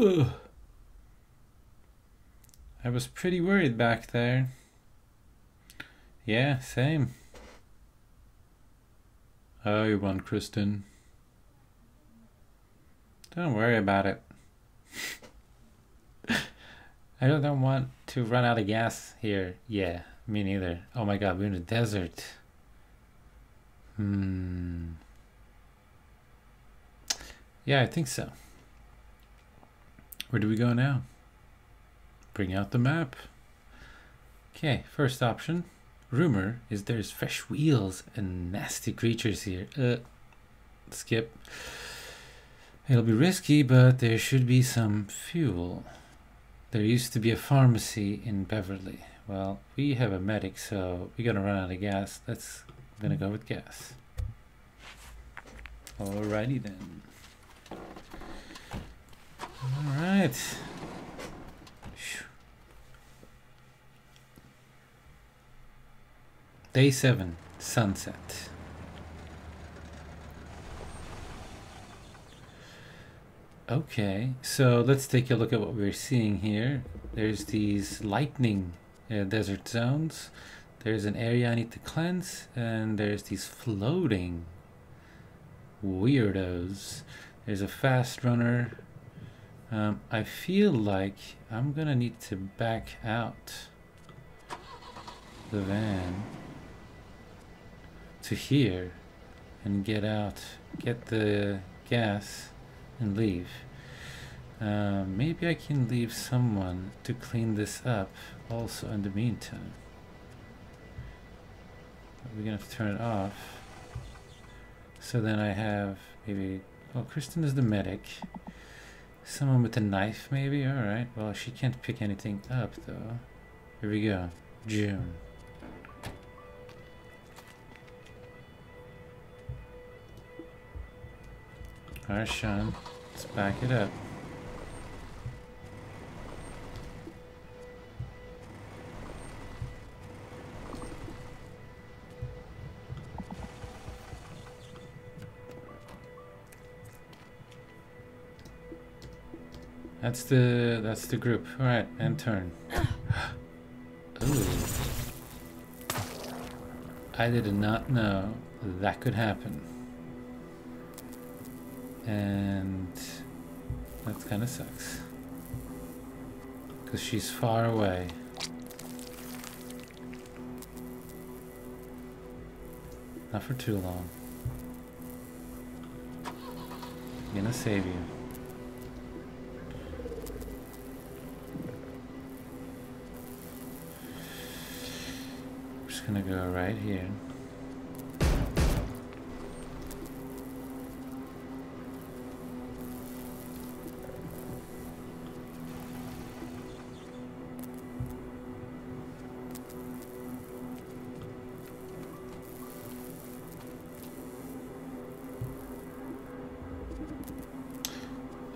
Ugh. I was pretty worried back there. Yeah, same. Oh, you won, Kristen. Don't worry about it. I don't want to run out of gas here. Yeah, me neither. Oh my god, we're in the desert. Hmm. Yeah, I think so. Where do we go now? Bring out the map. Okay, first option. Rumor is there's fresh wheels and nasty creatures here. Uh, skip. It'll be risky, but there should be some fuel. There used to be a pharmacy in Beverly. Well, we have a medic, so we're gonna run out of gas. Let's gonna go with gas. Alrighty then. Alright. Day 7, sunset. Okay, so let's take a look at what we're seeing here. There's these lightning uh, desert zones. There's an area I need to cleanse, and there's these floating weirdos. There's a fast runner. Um, I feel like I'm gonna need to back out the van to here and get out, get the gas and leave. Uh, maybe I can leave someone to clean this up also in the meantime. We're gonna have to turn it off. So then I have maybe, well, Kristen is the medic. Someone with a knife maybe, alright. Well, she can't pick anything up though. Here we go, June. Alright, Sean. Let's back it up. That's the that's the group. All right, and turn. Ooh. I did not know that could happen. And that kind of sucks. Because she's far away. Not for too long. I'm gonna save you. Gonna go right here.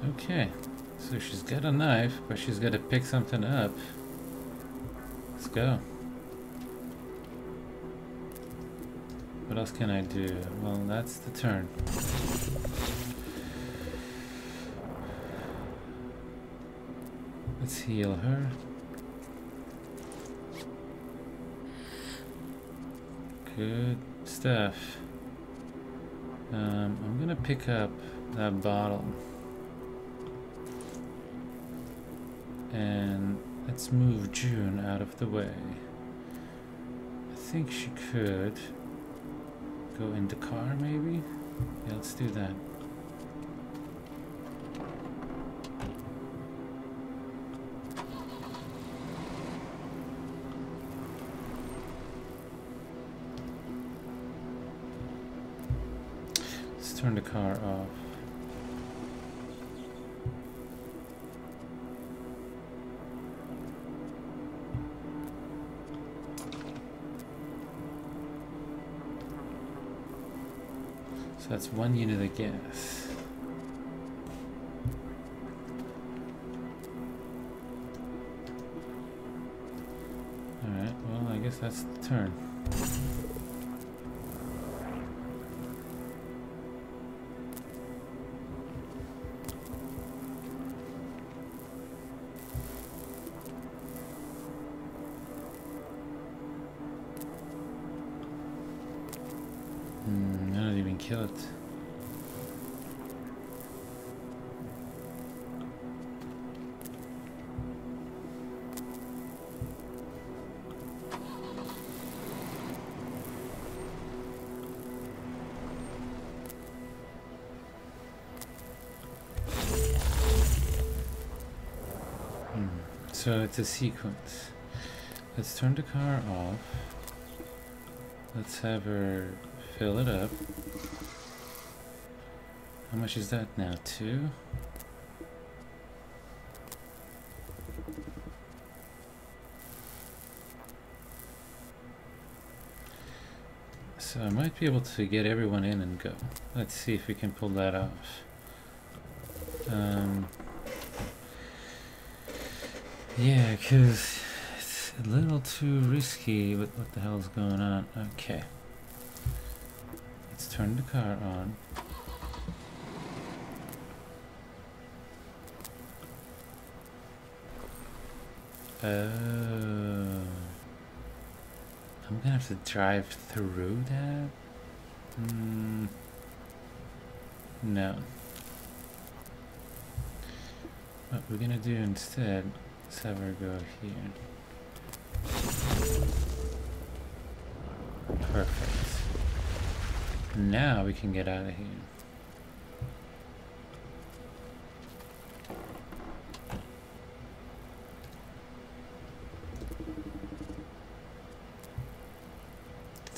Okay, so she's got a knife, but she's got to pick something up. Let's go. Else can I do? Well, that's the turn. Let's heal her. Good stuff. Um, I'm gonna pick up that bottle. And let's move June out of the way. I think she could go in the car maybe? Yeah, let's do that. Let's turn the car off. That's one unit of gas. Alright, well I guess that's the turn. So it's a sequence. Let's turn the car off. Let's have her fill it up. How much is that now? Two? So I might be able to get everyone in and go. Let's see if we can pull that off. Um, yeah, because it's a little too risky with what the hell's going on. Okay. Let's turn the car on. Oh. I'm gonna have to drive through that? Mm, no. What we're gonna do instead is have her go here. Perfect. Now we can get out of here.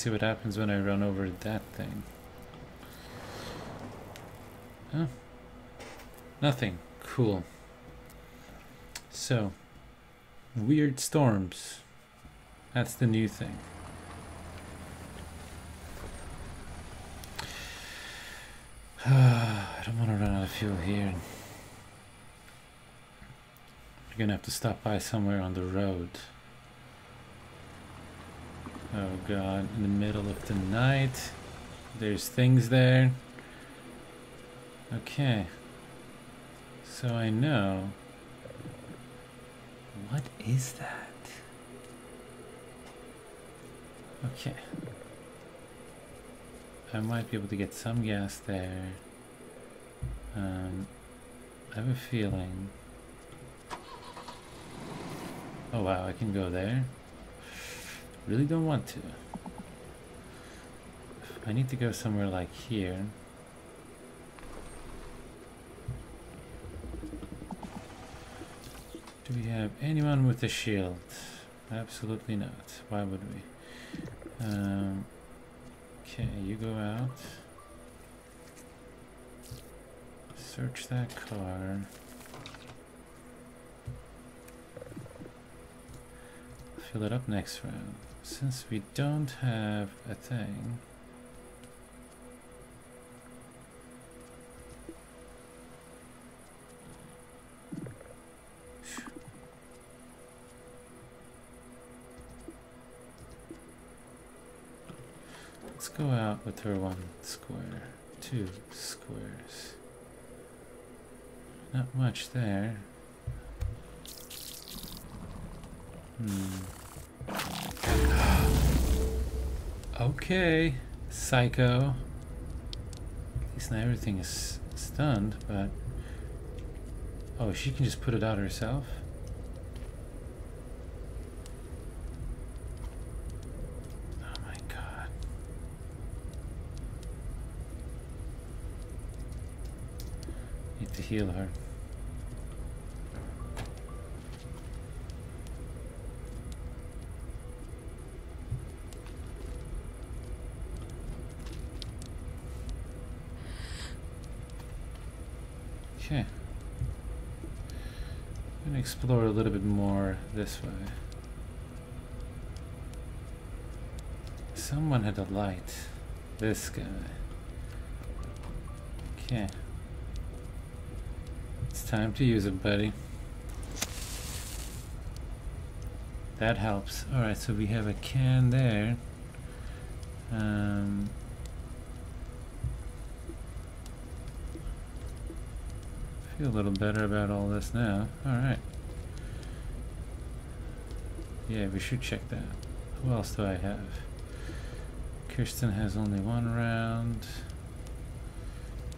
see what happens when I run over that thing. Huh? Nothing. Cool. So, weird storms. That's the new thing. I don't want to run out of fuel here. We're gonna have to stop by somewhere on the road. Oh god, in the middle of the night. There's things there. Okay. So I know. What is that? Okay. I might be able to get some gas there. Um, I have a feeling. Oh wow, I can go there. Really don't want to. I need to go somewhere like here. Do we have anyone with a shield? Absolutely not. Why would we? Um, okay, you go out. Search that car. Fill it up next round. Since we don't have a thing, with her one square, two squares. Not much there. Hmm. Okay, psycho. At least not everything is stunned, but... Oh, she can just put it out herself? Oh my god. Need to heal her. Okay. I'm gonna explore a little bit more this way. Someone had a light. This guy. Okay. Time to use it, buddy. That helps. Alright, so we have a can there. Um, feel a little better about all this now. Alright. Yeah, we should check that. Who else do I have? Kirsten has only one round.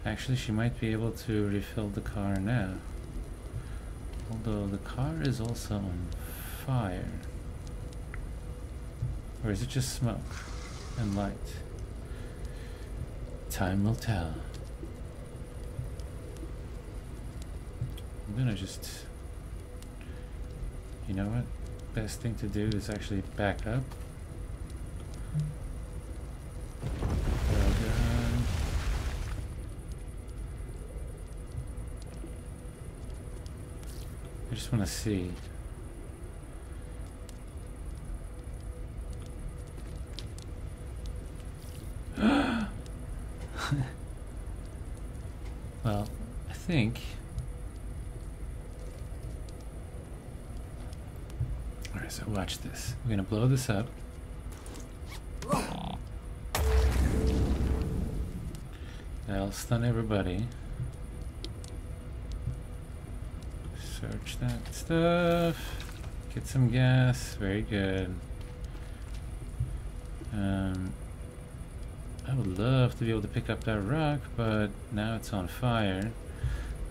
Actually, she might be able to refill the car now. Although the car is also on fire. Or is it just smoke and light? Time will tell. I'm gonna just... You know what? Best thing to do is actually back up. Well done. I just want to see. well, I think. Alright, so watch this. We're gonna blow this up. That'll stun everybody. Search that stuff. Get some gas. Very good. Um, I would love to be able to pick up that rock, but now it's on fire.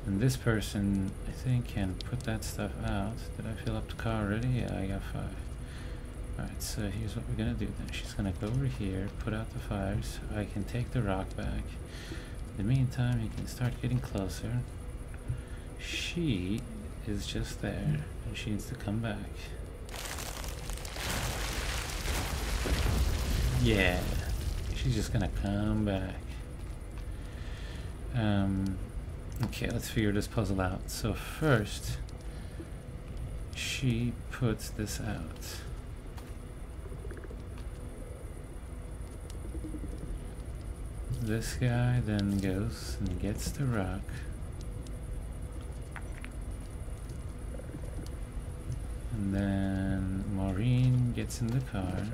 And this person, I think, can put that stuff out. Did I fill up the car already? Yeah, I got five. Alright, so here's what we're gonna do then. She's gonna go over here, put out the fires. So I can take the rock back. In the meantime, you can start getting closer. She is just there, and she needs to come back. Yeah, she's just gonna come back. Um, okay, let's figure this puzzle out. So first, she puts this out. This guy then goes and gets the rock. And then Maureen gets in the car.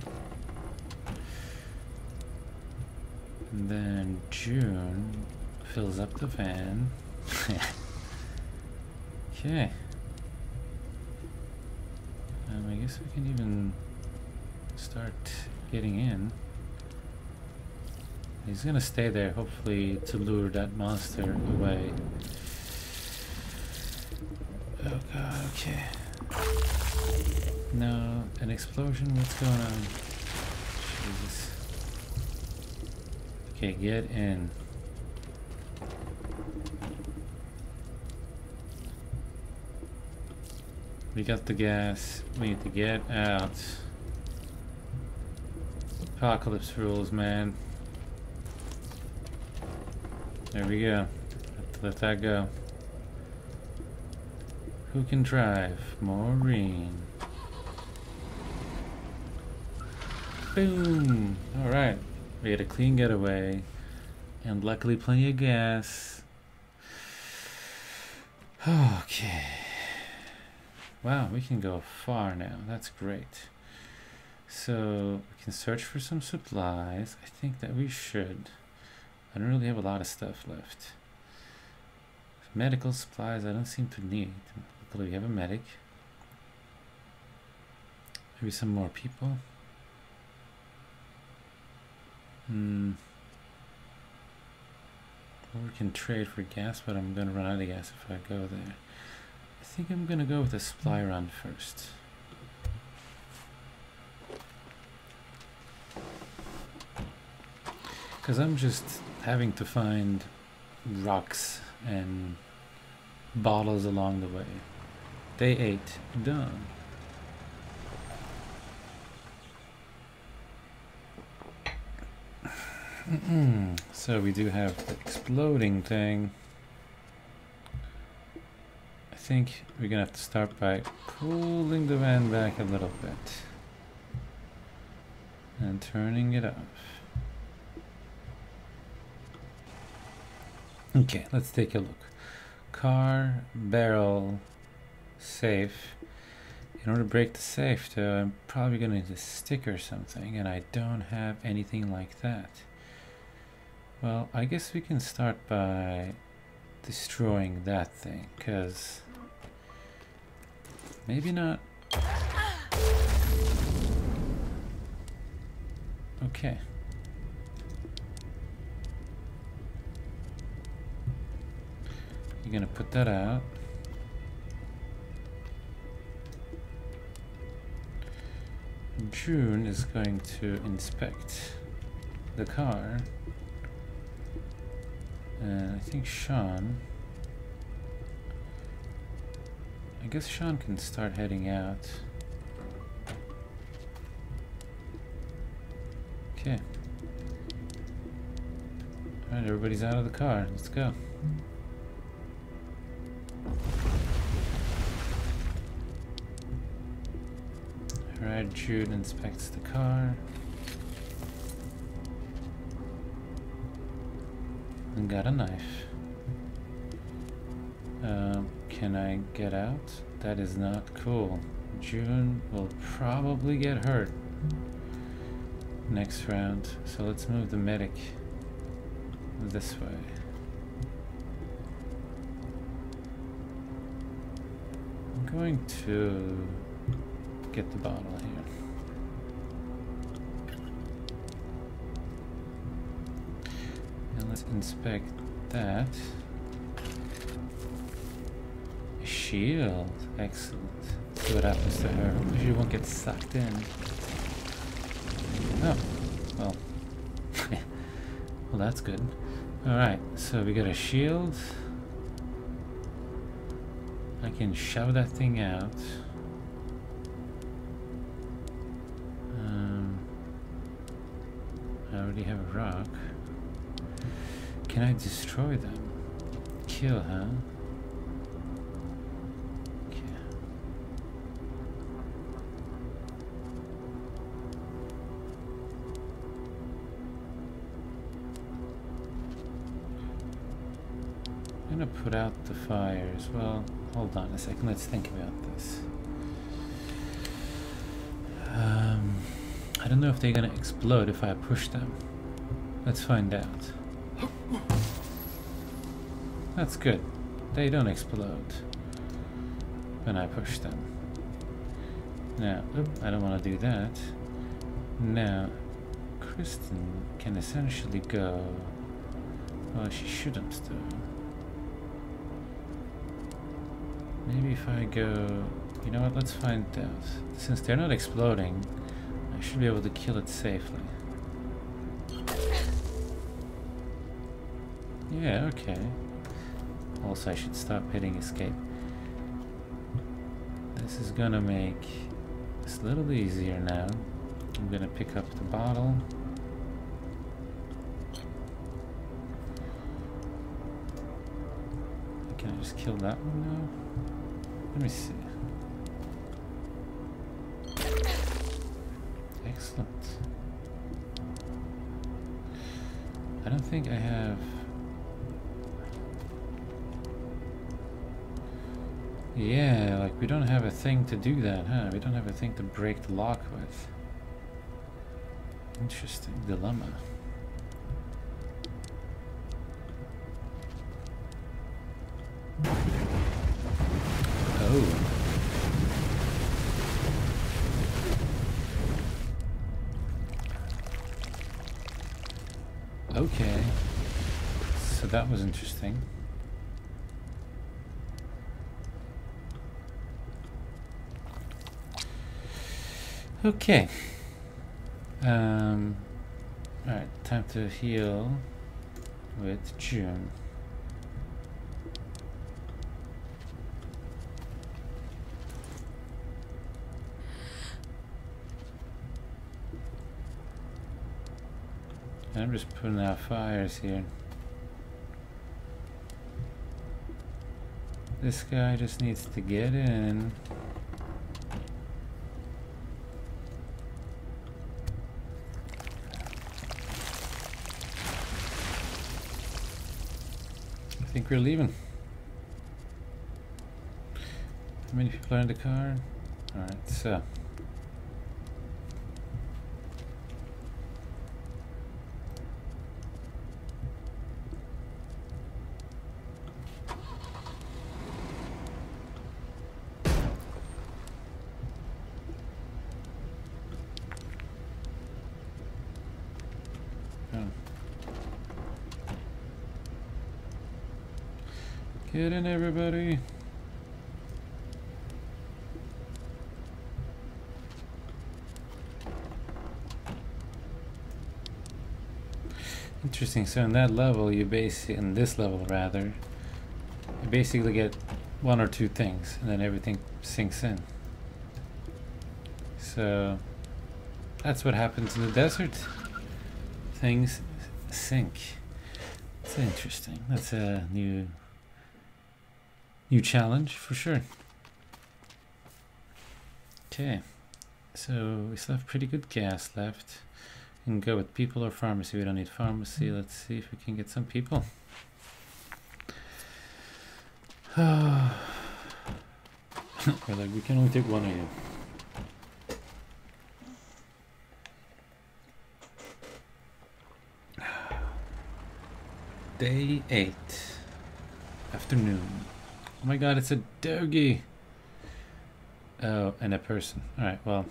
And then June fills up the van. okay. Um, I guess we can even start getting in. He's gonna stay there, hopefully, to lure that monster away. Oh god, okay. No, an explosion? What's going on? Jesus. Okay, get in. We got the gas. We need to get out. Apocalypse rules, man. There we go. Let that go. Who can drive? Maureen. Boom! Alright. We had a clean getaway. And luckily plenty of gas. Okay. Wow, we can go far now. That's great. So we can search for some supplies. I think that we should. I don't really have a lot of stuff left. Medical supplies I don't seem to need. We have a medic. Maybe some more people. Hmm. Or we can trade for gas, but I'm gonna run out of gas if I go there. I think I'm gonna go with a supply run first. Because I'm just having to find rocks and bottles along the way. Day 8, done. so we do have the exploding thing. I think we're gonna have to start by pulling the van back a little bit and turning it off. Okay, let's take a look. Car, barrel, safe. In order to break the safe, though, I'm probably going to need a stick or something, and I don't have anything like that. Well, I guess we can start by destroying that thing, because maybe not. Okay. you're gonna put that out. June is going to inspect the car. And I think Sean... I guess Sean can start heading out. Okay. Alright, everybody's out of the car. Let's go. Alright, Jude inspects the car. And got a knife. Um, can I get out? That is not cool. June will probably get hurt next round. So let's move the medic this way. I'm going to get the bottle here. Let's inspect that. Shield. Excellent. See what happens to her. She won't get sucked in. Oh, well. well, that's good. Alright, so we got a shield. I can shove that thing out. Um, I already have a rock. Can I destroy them? Kill, her? Okay. I'm gonna put out the fires. Well, hold on a second. Let's think about this. Um, I don't know if they're to explode if I push them. Let's find out. That's good. They don't explode when I push them. Now, oop, I don't want to do that. Now, Kristen can essentially go... Well, she shouldn't though. Maybe if I go... You know what, let's find out. Since they're not exploding, I should be able to kill it safely. Yeah, okay. Also, I should stop hitting escape. This is gonna make this a little easier now. I'm gonna pick up the bottle. Can I just kill that one now? Let me see. Excellent. I don't think I have... Yeah, like we don't have a thing to do that, huh? We don't have a thing to break the lock with. Interesting dilemma. Okay. Um, Alright, time to heal with June. I'm just putting out fires here. This guy just needs to get in. We're leaving. How many people are in the car? Alright, so. So in that level, you basically, in this level rather, you basically get one or two things, and then everything sinks in. So that's what happens in the desert. Things sink. It's interesting. That's a new new challenge for sure. Okay, so we still have pretty good gas left. We can go with people or pharmacy. We don't need pharmacy. Mm-hmm. Let's see if we can get some people. We're like, we can only take one of you. Day 8. Afternoon. Oh my god, it's a doggy! Oh, and a person. Alright, well.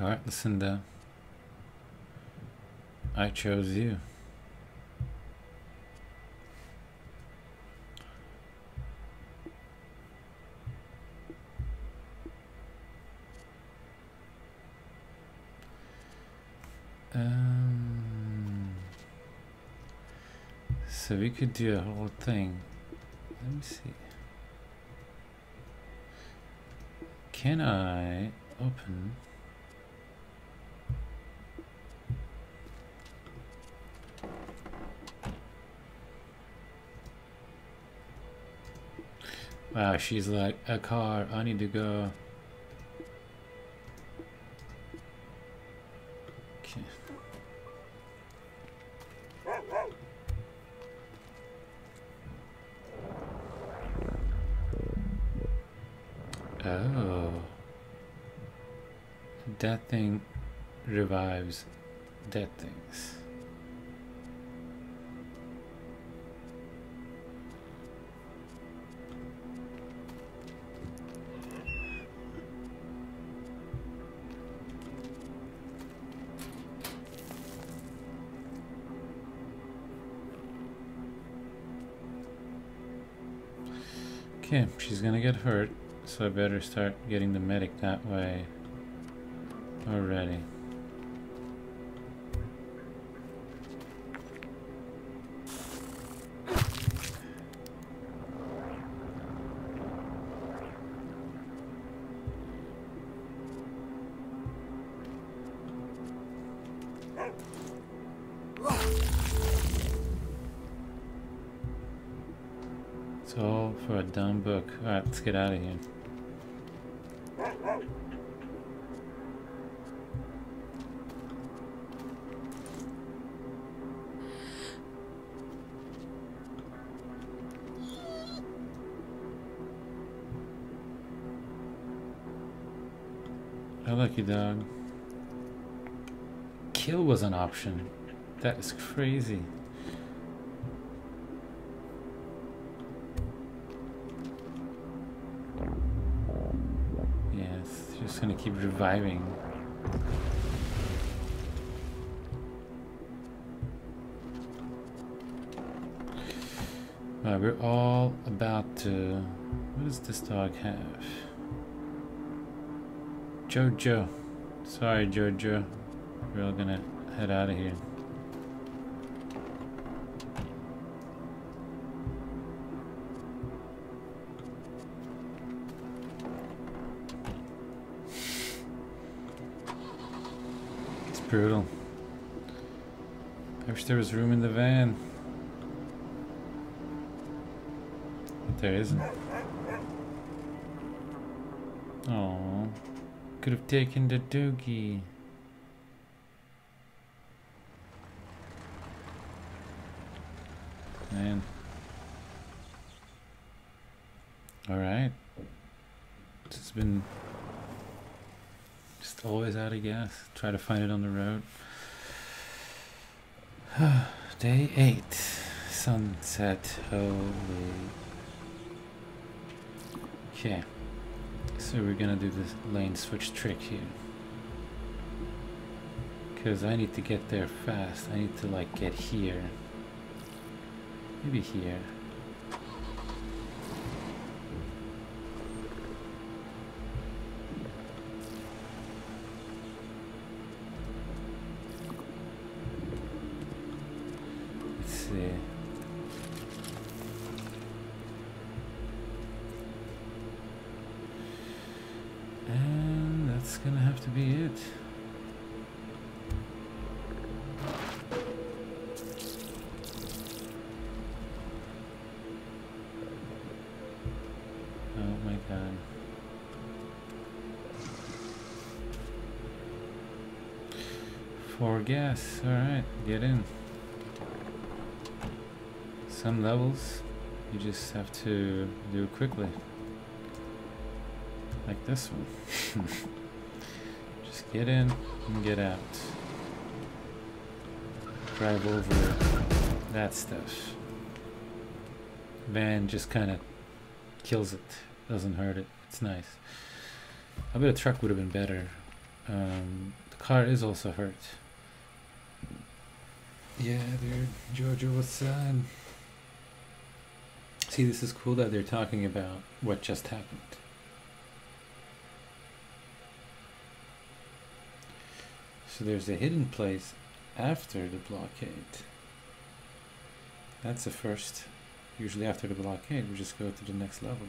Alright, Lucinda. I chose you. Um, so we could do a whole thing. Let me see. Can I open? Wow, she's like, a car, I need to go. Oh. That thing revives dead things. Okay, she's gonna get hurt, so I better start getting the medic that way already. It's all for a dumb book. Alright, let's get out of here. Like you, dog. Kill was an option. That is crazy. Yes, just gonna keep reviving. Right, we're all about to. What does this dog have? Jojo. Sorry, Jojo. We're all gonna head out of here. Brutal. I wish there was room in the van. But there isn't. Oh, could have taken the doogie. Man. Alright. It's been always out of gas. Try to find it on the road. Day 8. Sunset. Holy. Okay. So we're gonna do this lane switch trick here. Because I need to get there fast. I need to like get here. Maybe here. Gas, alright, get in. Some levels you just have to do quickly. Like this one. just get in and get out. Drive over that stuff. Van just kind of kills it, doesn't hurt it. It's nice. I bet a truck would have been better. Um, the car is also hurt. Yeah, dude, Giorgio was sad. See, this is cool that they're talking about what just happened. So there's a hidden place after the blockade. That's the first. Usually after the blockade, we just go to the next level.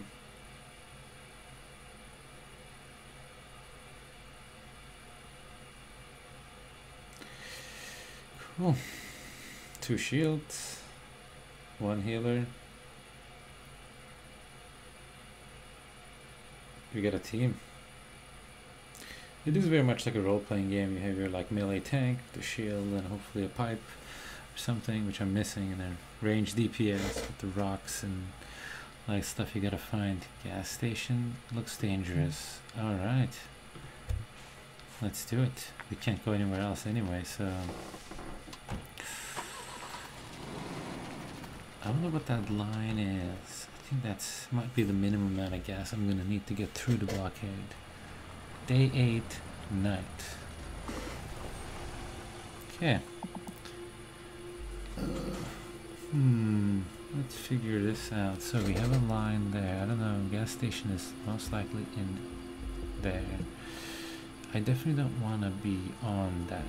Cool. Two shields, one healer. We get a team. It is very much like a role-playing game. You have your like melee tank, the shield, and hopefully a pipe or something, which I'm missing, and then range DPS with the rocks and like stuff you gotta find. Gas station looks dangerous. All right, let's do it. We can't go anywhere else anyway, so I don't know what that line is. I think that's might be the minimum amount of gas I'm gonna need to get through the blockade. Day 8, night. Okay. Hmm, let's figure this out. So we have a line there. I don't know, gas station is most likely in there. I definitely don't want to be on that.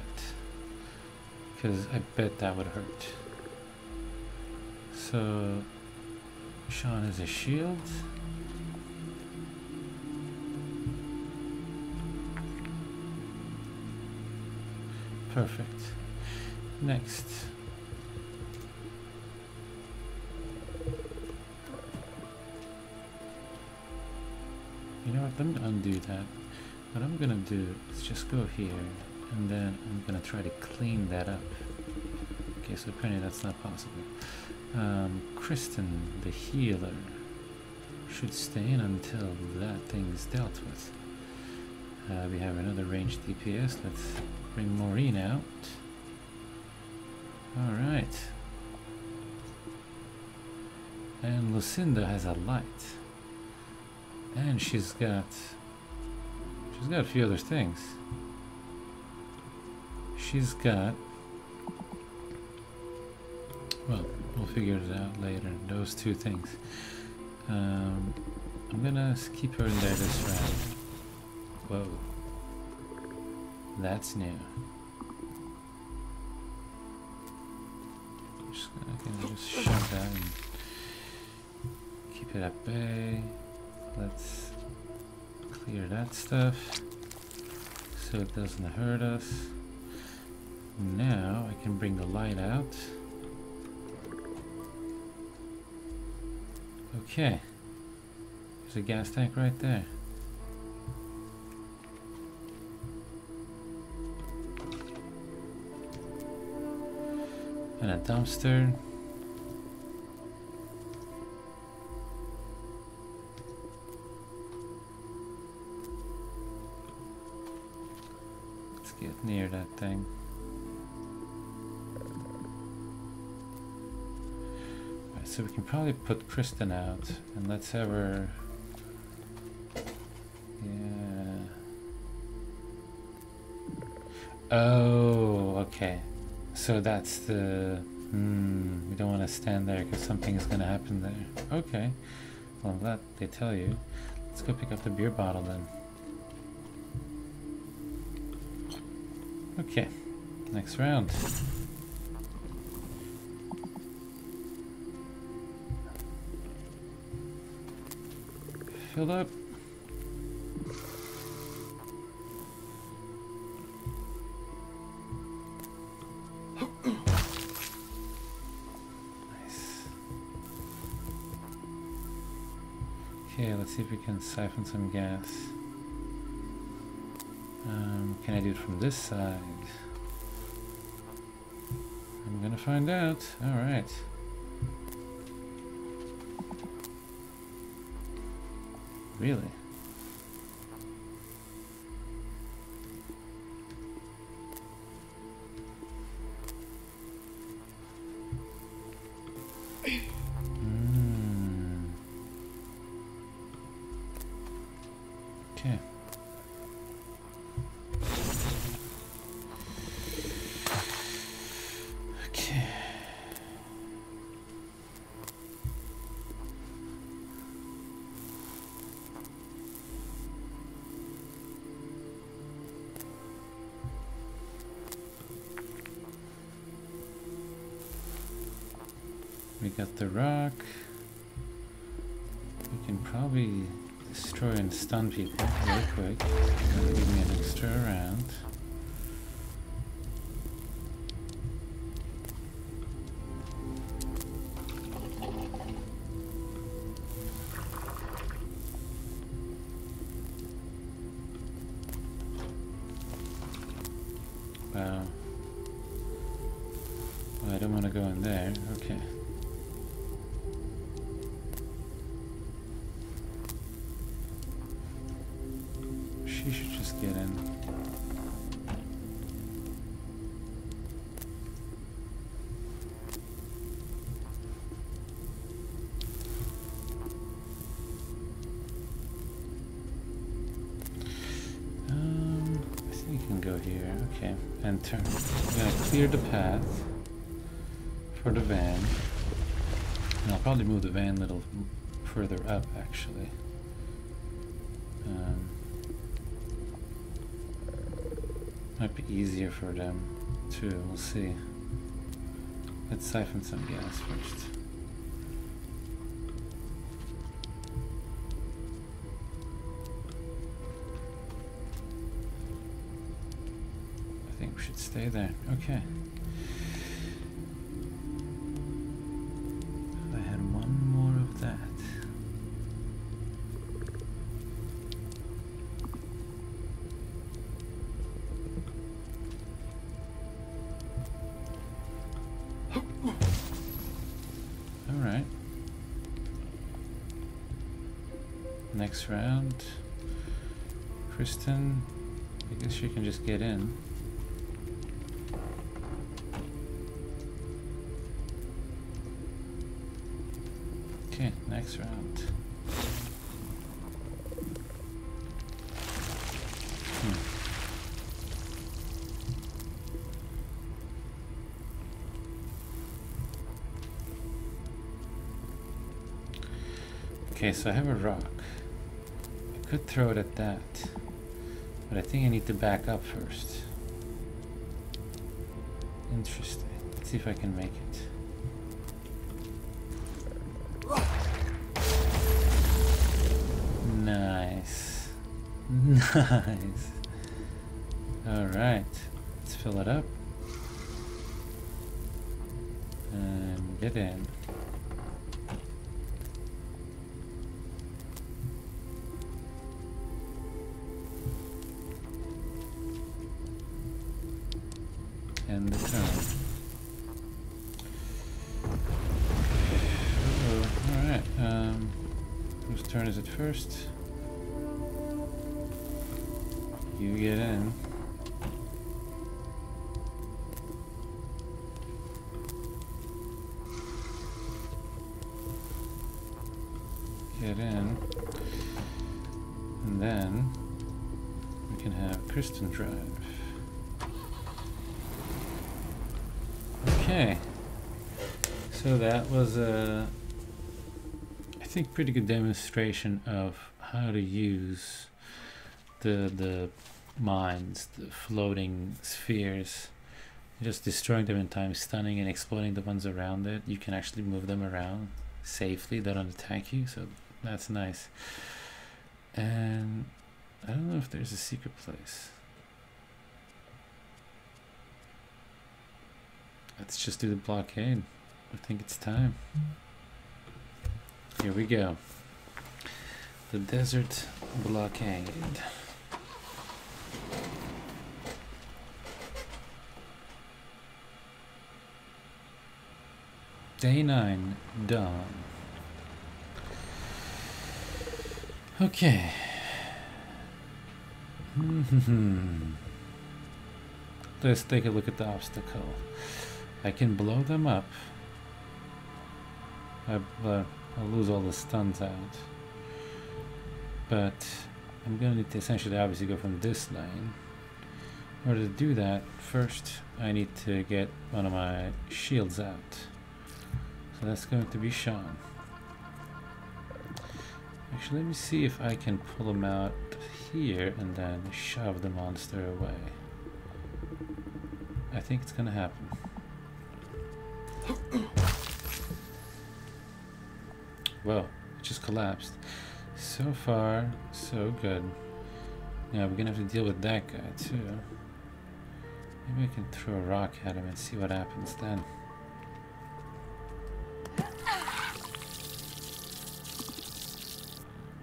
Because I bet that would hurt. So, uh, Sean is a shield. Perfect. Next. You know what, let me undo that. What I'm gonna do is just go here and then I'm gonna try to clean that up. Okay, so apparently that's not possible. Um, Kristen, the healer, should stay in until that thing is dealt with. Uh, we have another ranged DPS. Let's bring Maureen out. Alright. And Lucinda has a light. And she's got... She's got a few other things. She's got... Well, we'll figure it out later. Those two things. Um, I'm gonna keep her in there this round. Whoa. That's new. Just gonna, gonna just shove that and keep it at bay. Let's clear that stuff so it doesn't hurt us. Now I can bring the light out. Okay. There's a gas tank right there. And a dumpster. Let's get near that thing. So we can probably put Kristen out and let's have her. Yeah. Oh, okay. So that's the... Hmm, we don't want to stand there because something is going to happen there. Okay. Well, that they tell you. Let's go pick up the beer bottle then. Okay. Next round. Fill up. Okay, let's see if we can siphon some gas. Um, can I do it from this side? I'm gonna find out. Alright. Really? Got the rock. We can probably destroy and stun people real quick. Give me an extra round. Actually. Um, might be easier for them too. We'll see. Let's siphon some gas first. I think we should stay there. Okay. Kristen, I guess you can just get in. Okay, next round. Hmm. Okay, so I have a rock. I could throw it at that, but I think I need to back up first. Interesting. Let's see if I can make it. Nice. Nice. Alright. Let's fill it up. And get in. First? You get in. Get in. And then we can have Kristen drive. Okay. So that was a, think, pretty good demonstration of how to use the the mines, the floating spheres. Just destroying them in time, stunning and exploding the ones around it. You can actually move them around safely. They don't attack you, so that's nice. And I don't know if there's a secret place. Let's just do the blockade. I think it's time. Hmm. Here we go. The desert blockade. Day 9, dawn. Okay. Let's take a look at the obstacle. I can blow them up. I, uh, I'll lose all the stuns out. But I'm going to need to essentially obviously go from this lane. In order to do that, first I need to get one of my shields out. So that's going to be Sean. Actually, let me see if I can pull him out here and then shove the monster away. I think it's gonna happen. Whoa, it just collapsed. So far, so good. Now we're gonna have to deal with that guy too. Maybe I can throw a rock at him and see what happens then.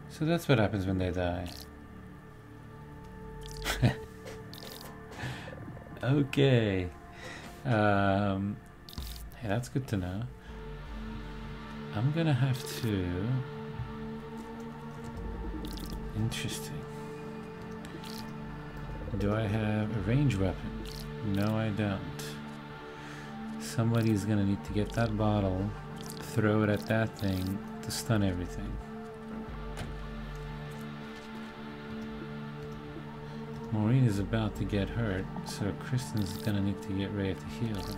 So that's what happens when they die. okay. Um, hey, that's good to know. I'm gonna have to... Interesting. Do I have a range weapon? No, I don't. Somebody's gonna need to get that bottle, throw it at that thing to stun everything. Maureen is about to get hurt, so Kristen's gonna need to get ready to heal her.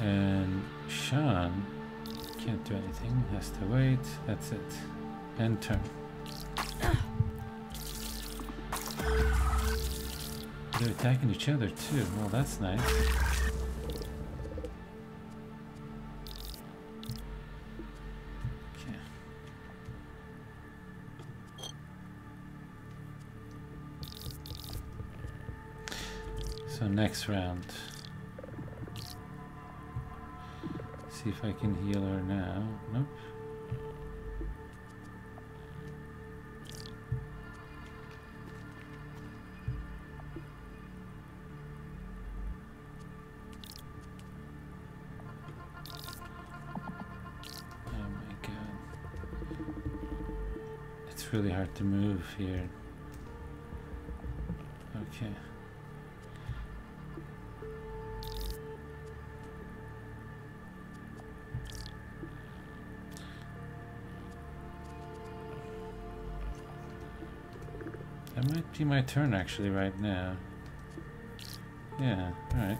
And Sean can't do anything, has to wait, that's it. End turn. They're attacking each other too, well that's nice. Okay. So next round. See if I can heal her now. Nope. Oh. It's really hard to move here. Okay. Be my turn actually right now. Yeah, alright.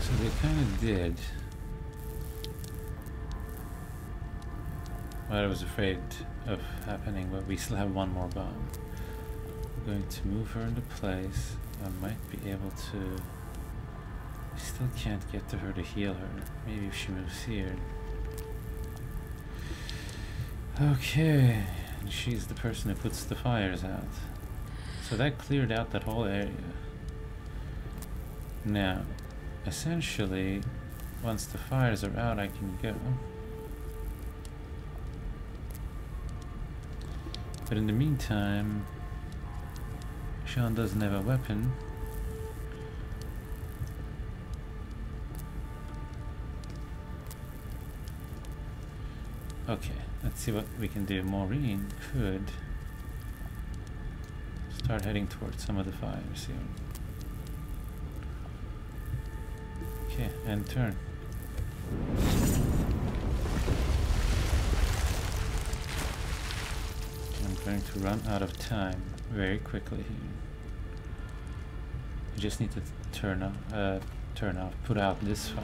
So they kind of did what I was afraid of happening, but we still have one more bomb. We're going to move her into place. I might be able to... I still can't get to her to heal her. Maybe if she moves here. Okay, she's the person who puts the fires out. So that cleared out that whole area. Now, essentially, once the fires are out, I can go. But in the meantime, Sean doesn't have a weapon. Okay, let's see what we can do. Maureen could start heading towards some of the fires here. Okay, and turn. I'm going to run out of time very quickly here. You just need to turn off, uh, turn off, put out this fire.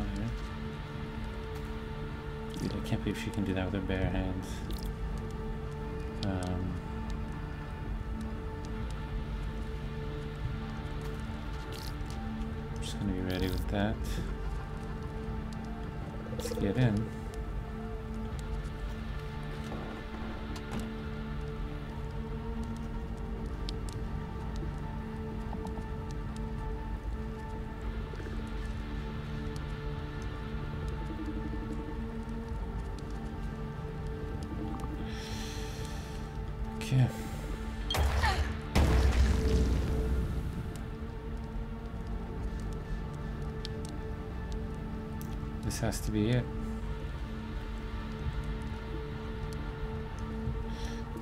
I can't believe she can do that with her bare hands. Um, just gonna be ready with that. Let's get in.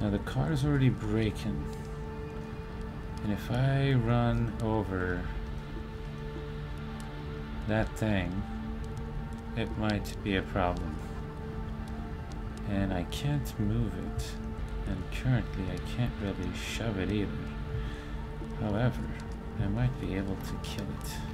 Now the car is already braking. And if I run over that thing, it might be a problem. And I can't move it. And currently I can't really shove it either. However, I might be able to kill it.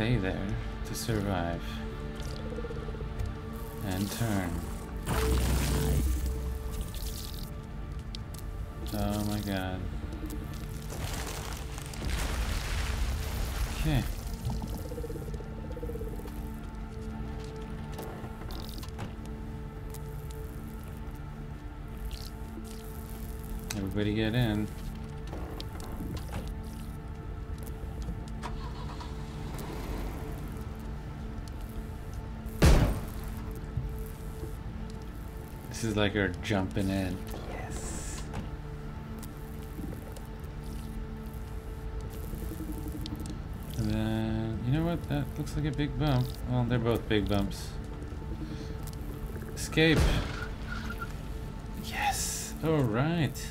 Stay there to survive. And turn. Oh my god. Okay. Everybody get in. This is like our jumping in. Yes. And then, you know what? That looks like a big bump. Well, they're both big bumps. Escape. Yes. All right.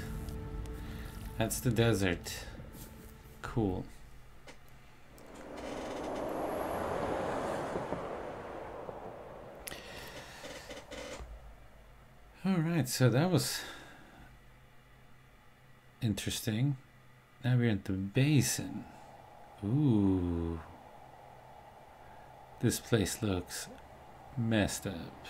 That's the desert. Cool. All right, so that was interesting. Now we're at the basin. Ooh. This place looks messed up.